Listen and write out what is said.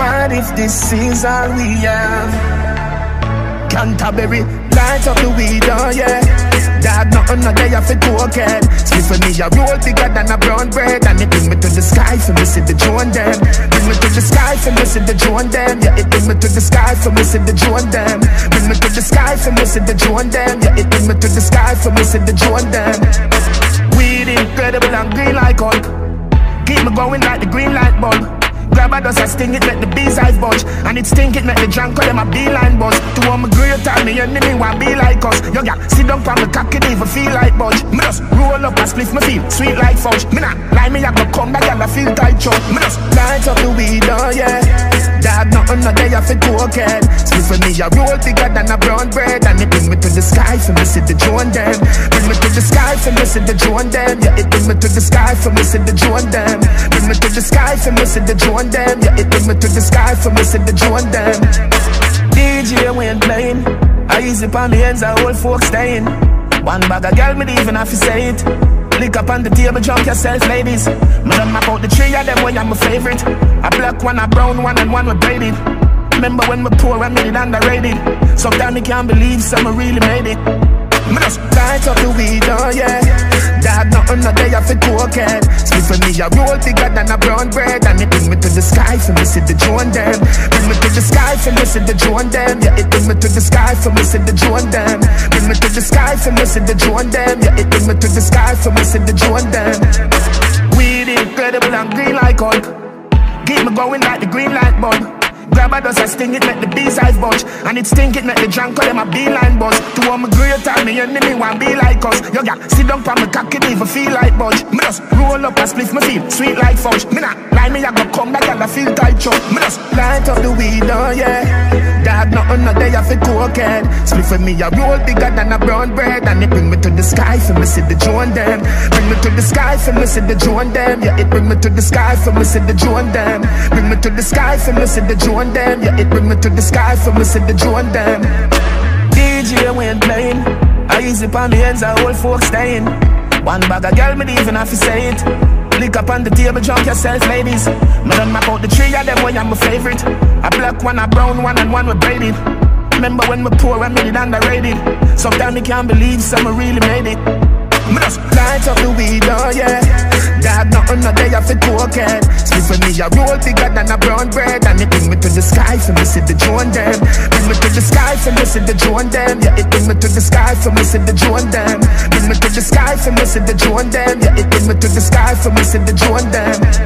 What if this is all we have? Canterbury, light up the weed, oh yeah. Dad, nothing no day off a cokehead. Split for me, a roll bigger than a brown bread. And it bring me to the sky for me, see the drone them. Bring me to the sky for me, see the drone them. Yeah, it bring me to the sky for me, see the drone them. Bring me to the sky for me, see the drone them. Yeah, it bring me to the sky for me, see the drone them. Weed incredible and green like Hulk. Keep me going like the green light bulb. Grab a dust, I sting it, make the bees eyes budge. And it stink it, make the drunk call them a beeline buzz. To all my great time, me enemy want be like us. Yo, gal, sit down from the cock, it even feel like budge. Me just roll up and split my feel sweet like fudge. Me not lie, me I go come back, gal, I feel tight chug. Me just light up the weed, oh yeah. Day, I feel cokehead. Split for me, I roll bigger than a brown bread. And it bring me to the sky for see the drone them. Bring me to the sky for see the drone them. Yeah, it bring me to the sky for see the drone them. Bring me to the sky for see the drone them. Yeah, it bring me to the sky for see the drone them. DJ went playing. I easy on the ends, I old folks staying. One bag of girl, me even have to say it. Lick up on the table, drunk yourself, ladies. Me done map out the three of them, way I'm my favorite. A black one, a brown one, and one with braided. Remember when we poor, made it underrated. Sometimes I can't believe someone really made it. Me just light up the weed, oh yeah. Dad, nothing no day off a cokehead. Split for me, a roll bigger than a brown bread. And it bring me to the sky for me, see the drone them. Bring me to the sky for me, see the drone them. Yeah, it bring me to the sky for me, see the drone them. Bring me to the sky for me, see the drone them. Yeah, it bring me to the sky for me, see the drone them. Weed incredible and green like Hulk. Keep me going like the green light bulb. Grab a dust, I sting it, make the bees eyes budge. And it stink it, make the drunk call them a beeline buzz. To all my great time, me enemy want be like us. Yo, gal, sit down from me cock, it even feel like budge. Me just roll up and split my feel sweet like fudge. Me not lie, me I go come back, gal, I feel tight chug. Me just light up the weed, oh yeah. No day off a cokehead. Split for me, a roll bigger than a brown bread. And it bring me to the sky for me, see the drone them. Bring me to the sky for me, see the drone them. Yeah, it bring me to the sky for me, see the drone them. Bring me to the sky for me, see the drone them. Yeah, it bring me to the sky for me, see the drone them. DJ went playing. I easy on the ends, I old folks staying. One bag of girl, me even have to say it. Lick up on the table, drunk yourself, ladies. Me done map out the three of them, way I'm my favorite. A black one, a brown one, and one with braided. Remember when we poor, I made it underrated. Sometimes I can't believe someone really made it. Me just light up the weed, oh yeah. Dad, nothing no day off cokehead. Split for me, a roll bigger than a brown bread. And it me the sky for see the drone them. Bring me to the sky for see the drone them. Yeah, it bring me to the sky for see the drone them. Bring me to the sky for see the drone them. Yeah, it bring me to the sky for see the drone them.